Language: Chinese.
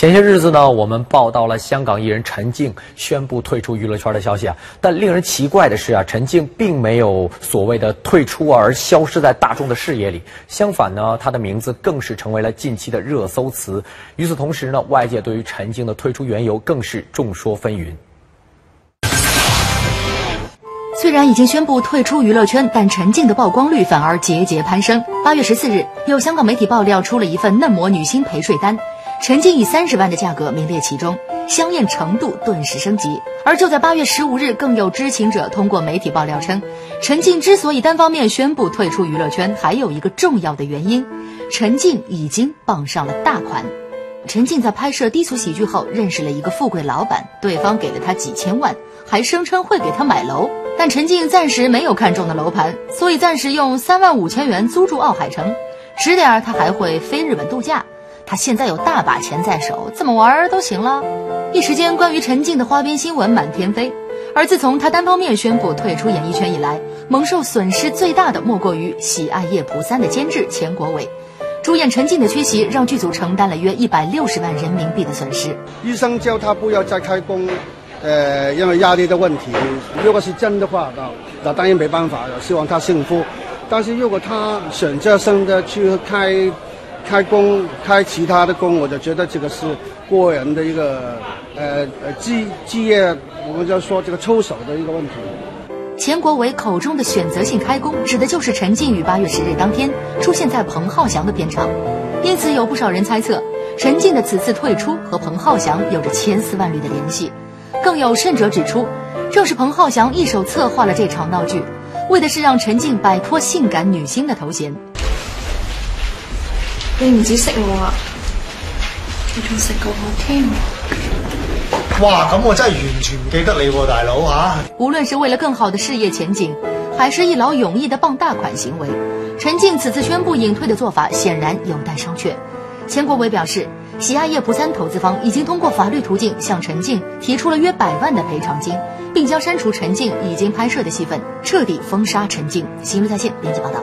前些日子呢，我们报道了香港艺人陈静宣布退出娱乐圈的消息啊。但令人奇怪的是啊，陈静并没有所谓的退出而消失在大众的视野里，相反呢，她的名字更是成为了近期的热搜词。与此同时呢，外界对于陈静的退出缘由更是众说纷纭。虽然已经宣布退出娱乐圈，但陈静的曝光率反而节节攀升。八月十四日，有香港媒体爆料出了一份嫩模女星陪睡单。陈静以三十万的价格名列其中，香艳程度顿时升级。而就在八月十五日，更有知情者通过媒体爆料称，陈静之所以单方面宣布退出娱乐圈，还有一个重要的原因：陈静已经傍上了大款。陈静在拍摄低俗喜剧后，认识了一个富贵老板，对方给了他几千万，还声称会给他买楼。但陈静暂时没有看中的楼盘，所以暂时用三万五千元租住奥海城，迟点儿他还会飞日本度假。他现在有大把钱在手，怎么玩都行了。一时间，关于陈静的花边新闻满天飞。而自从他单方面宣布退出演艺圈以来，蒙受损失最大的莫过于《喜爱夜蒲三》的监制钱国伟。主演陈静的缺席，让剧组承担了约一百六十万人民币的损失。医生叫他不要再开工，呃，因为压力的问题。如果是真的话，那那当然没办法了，希望他幸福。但是如果他选择性的去开。开工开其他的工，我就觉得这个是个人的一个呃呃职职业，我们就说这个抽手的一个问题。钱国伟口中的选择性开工，指的就是陈静于八月十日当天出现在彭浩翔的片场，因此有不少人猜测，陈静的此次退出和彭浩翔有着千丝万缕的联系。更有甚者指出，正是彭浩翔一手策划了这场闹剧，为的是让陈静摆脱性感女星的头衔。你唔止识我啊，你仲识过我添。哇，咁我真系完全唔记得你，大佬啊！无论是为了更好的事业前景，还是一劳永逸的傍大款行为，陈静此次宣布隐退的做法显然有待商榷。钱国伟表示，喜爱夜蒲三投资方已经通过法律途径向陈静提出了约百万的赔偿金，并将删除陈静已经拍摄的戏份，彻底封杀陈静。新闻在线编辑报道。